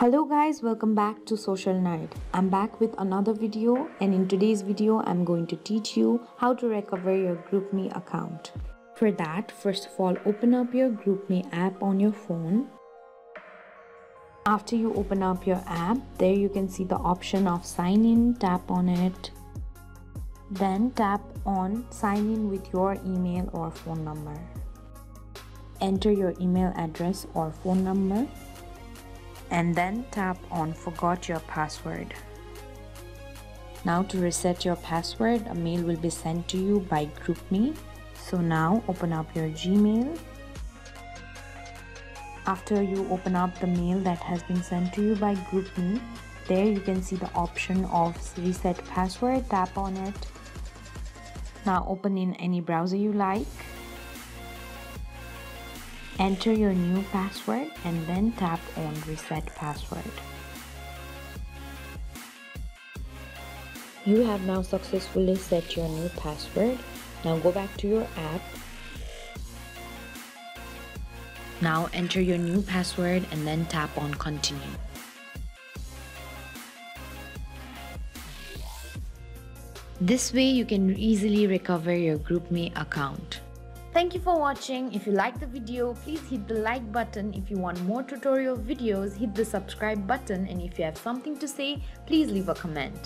Hello guys, welcome back to Social night I'm back with another video and in today's video I'm going to teach you how to recover your GroupMe account. For that, first of all open up your GroupMe app on your phone. After you open up your app, there you can see the option of sign in, tap on it. Then tap on sign in with your email or phone number. Enter your email address or phone number and then tap on forgot your password. Now to reset your password, a mail will be sent to you by GroupMe. So now open up your Gmail. After you open up the mail that has been sent to you by GroupMe, there you can see the option of reset password, tap on it. Now open in any browser you like Enter your new password and then tap on reset password. You have now successfully set your new password. Now go back to your app. Now enter your new password and then tap on continue. This way you can easily recover your GroupMe account. Thank you for watching. If you like the video, please hit the like button. If you want more tutorial videos, hit the subscribe button. And if you have something to say, please leave a comment.